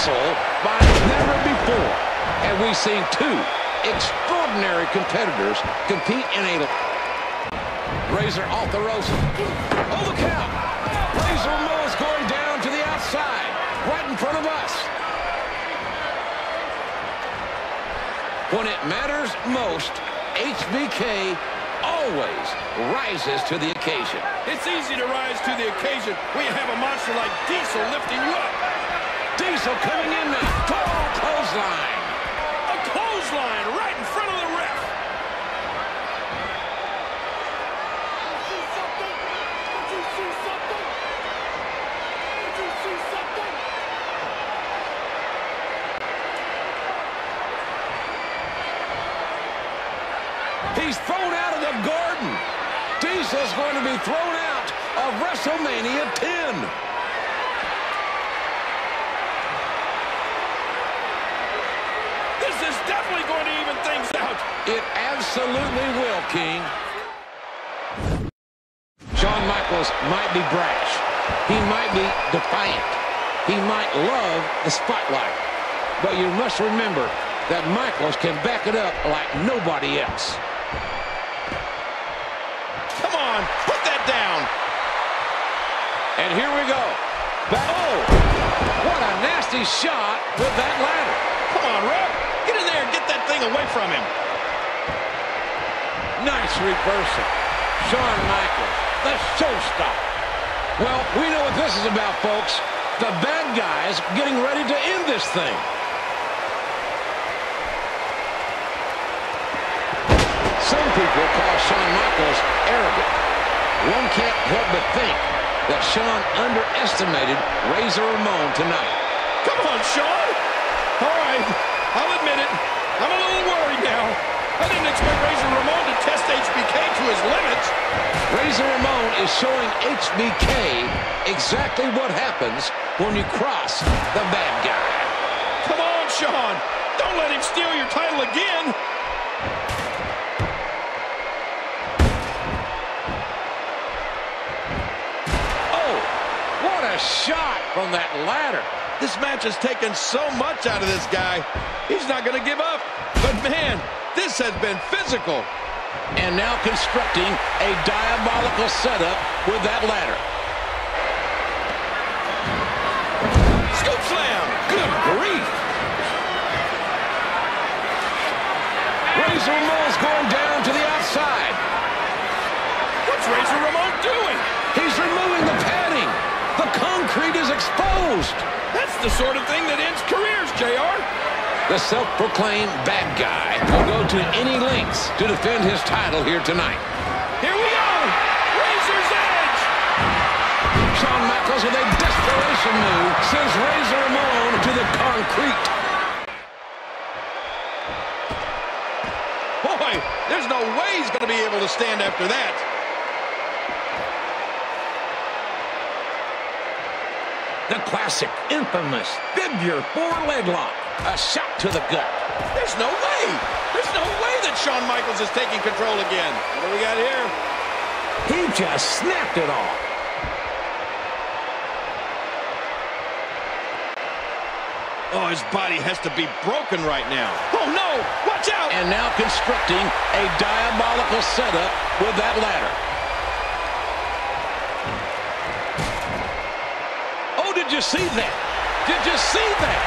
reversal by never before have we seen two extraordinary competitors compete in a Razor off the ropes. Oh, look out. Razor Ramon going down to the outside, right in front of us. When it matters most, HBK always rises to the occasion. It's easy to rise to the occasion when you have a monster like Diesel lifting you up. Diesel coming in now. Total clothesline. A clothesline right in front of the ref. He's thrown out of the garden. Diesel's going to be thrown out of WrestleMania 10. This definitely going to even things out. It absolutely will, King. Shawn Michaels might be brash. He might be defiant. He might love the spotlight. But you must remember that Michaels can back it up like nobody else. Come on, put that down. And here we go. Back oh, what a nasty shot with that ladder. Come on, ref. Get in there and get that thing away from him. Nice reversal. Shawn Michaels, the showstopper. Well, we know what this is about, folks. The bad guys getting ready to end this thing. Some people call Shawn Michaels arrogant. One can't help but think that Shawn underestimated Razor Ramon tonight. Come on, Shawn. All right, I'll admit it. Now. I didn't expect Razor Ramon to test HBK to his limits. Razor Ramon is showing HBK exactly what happens when you cross the bad guy. Come on, Shawn. Don't let him steal your title again. Oh, what a shot from that ladder. This match has taken so much out of this guy. He's not going to give up. Man, this has been physical. And now constructing a diabolical setup with that ladder. Scoop slam. Good grief. Razor Ramon's going down to the outside. What's Razor Ramon doing? He's removing the padding. The concrete is exposed. That's the sort of thing that ends careers, JR. The self-proclaimed bad guy will go to any lengths to defend his title here tonight. Here we go. Razor's Edge. Shawn Michaels with a desperation move sends Razor Ramon to the concrete. Boy, there's no way he's going to be able to stand after that. The classic, infamous figure four leg lock. A shot to the gut. There's no way. There's no way that Shawn Michaels is taking control again. What do we got here? He just snapped it off. Oh, his body has to be broken right now. Oh, no. Watch out. And now constructing a diabolical setup with that ladder. Oh, did you see that? Did you see that?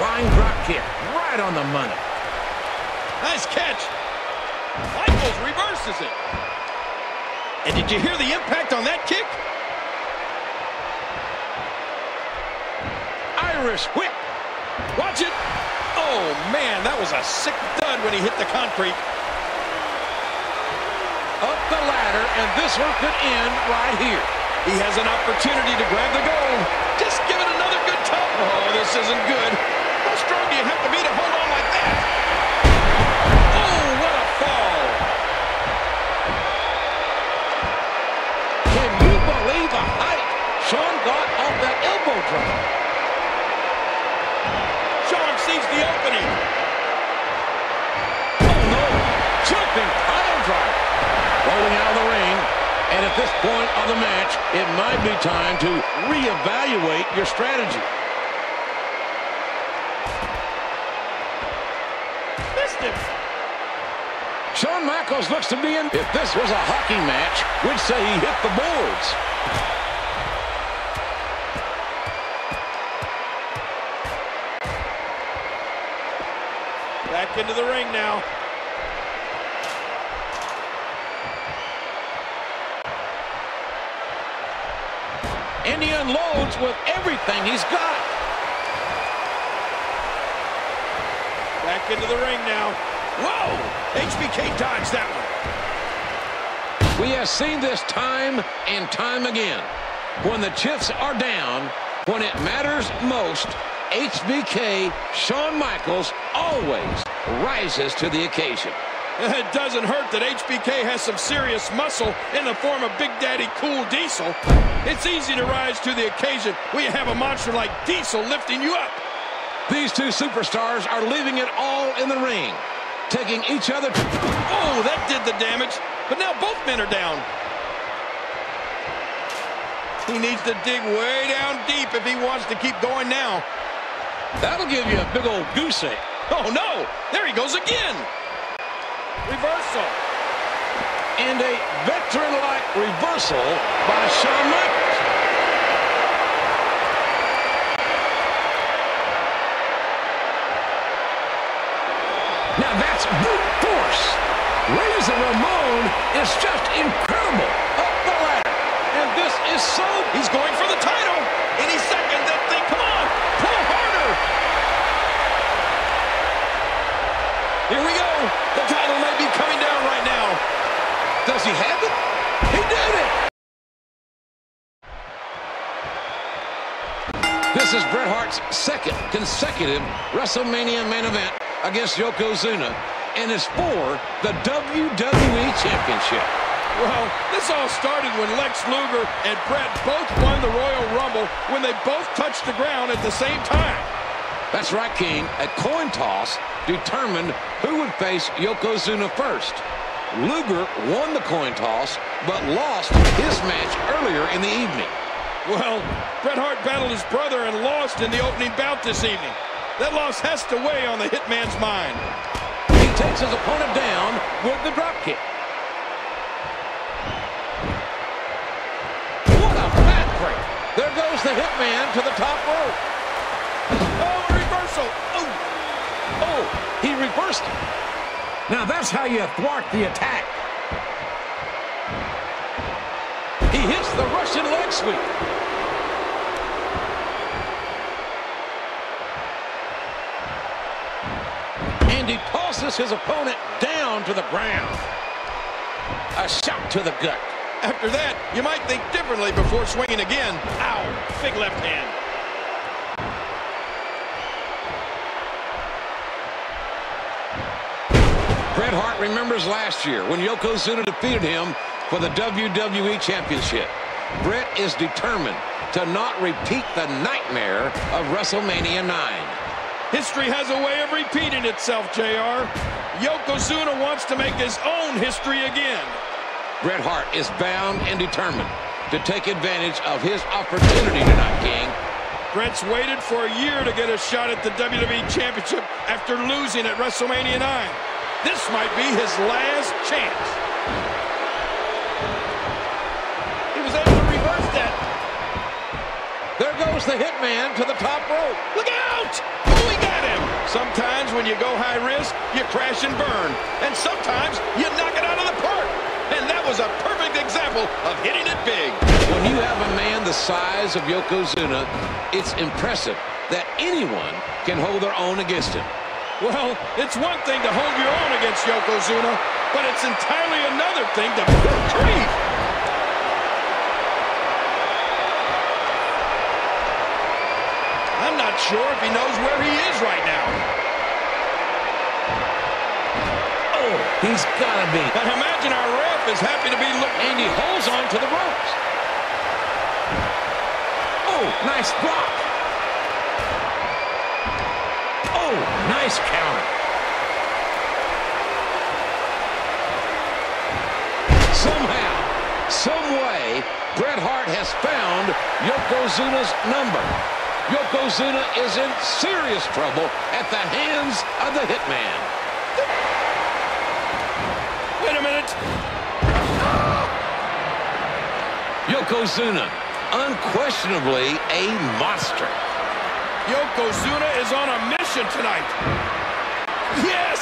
Flying drop kick right on the money. Nice catch. Michaels reverses it. And did you hear the impact on that kick? Irish whip. Watch it. Oh, man, that was a sick dud when he hit the concrete. Up the ladder, and this one could end right here. He has an opportunity to grab the gold. Just give it another good tug. Oh, this isn't good. You have to be to hold on like that? Oh, what a fall. Can you believe the height Shawn got off that elbow drop? Shawn sees the opening. Oh, no. Jumping pile driver. Rolling out of the ring. And at this point of the match, it might be time to reevaluate your strategy. Him. Shawn Michaels looks to be in. If this was a hockey match, we'd say he hit the boards. Back into the ring now. And he unloads with everything he's got. Back into the ring now. Whoa! HBK dodged that one. We have seen this time and time again. When the chips are down, when it matters most, HBK, Shawn Michaels, always rises to the occasion. It doesn't hurt that HBK has some serious muscle in the form of Big Daddy Cool Diesel. It's easy to rise to the occasion when you have a monster like Diesel lifting you up. These two superstars are leaving it all in the ring, taking each other. Oh, that did the damage, but now both men are down. He needs to dig way down deep if he wants to keep going now. That'll give you a big old goose egg. Oh, no! There he goes again! Reversal. And a veteran-like reversal by Shawn Michaels. Now that's brute force. Razor Ramon is just incredible up the ladder. And this is so... He's going for the title. Any second, that thing. Come on. Pull harder. Here we go. The title may be coming down right now. Does he have it? He did it! This is Bret Hart's second consecutive WrestleMania main event against Yokozuna, and is for the WWE Championship. Well, this all started when Lex Luger and Bret both won the Royal Rumble when they both touched the ground at the same time. That's right, King. A coin toss determined who would face Yokozuna first. Luger won the coin toss, but lost his match earlier in the evening. Well, Bret Hart battled his brother and lost in the opening bout this evening. That loss has to weigh on the Hitman's mind. He takes his opponent down with the dropkick. What a backbreaker. There goes the Hitman to the top rope. Oh, reversal. Oh. Oh, he reversed it. Now that's how you thwart the attack. He hits the Russian leg sweep. And he his opponent down to the ground. A shot to the gut. After that, you might think differently before swinging again. Ow, big left hand. Bret Hart remembers last year when Yokozuna defeated him for the WWE Championship. Bret is determined to not repeat the nightmare of WrestleMania 9. History has a way of repeating itself, JR. Yokozuna wants to make his own history again. Bret Hart is bound and determined to take advantage of his opportunity tonight, King. Bret's waited for a year to get a shot at the WWE Championship after losing at WrestleMania 9. This might be his last chance. He was able to reverse that. There goes the hitman to the top rope. Look out! Sometimes when you go high risk, you crash and burn. And sometimes you knock it out of the park. And that was a perfect example of hitting it big. When you have a man the size of Yokozuna, it's impressive that anyone can hold their own against him. Well, it's one thing to hold your own against Yokozuna, but it's entirely another thing to grief. I'm not sure if he knows where he is right now. Oh, he's got to be. And imagine our ref is happy to be looking. And he holds on to the ropes. Oh, nice block. Oh, nice counter. Somehow, some way, Bret Hart has found Yokozuna's number. Yokozuna is in serious trouble at the hands of the Hitman. Wait a minute. Yokozuna, unquestionably a monster. Yokozuna is on a mission tonight. Yes!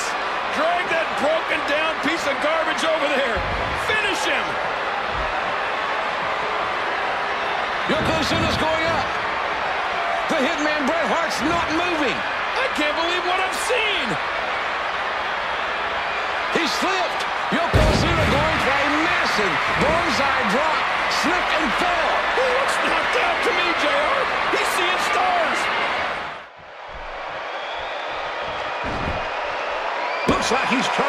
Drag that broken down piece of garbage over there. Finish him! Yokozuna's going up. The Hitman Bret Hart's not moving. I can't believe what I've seen. He slipped. Yokozuna going for a massive bullseye drop. Slipped and fell. He looks knocked out to me, JR. He's seeing stars. Looks like he's trying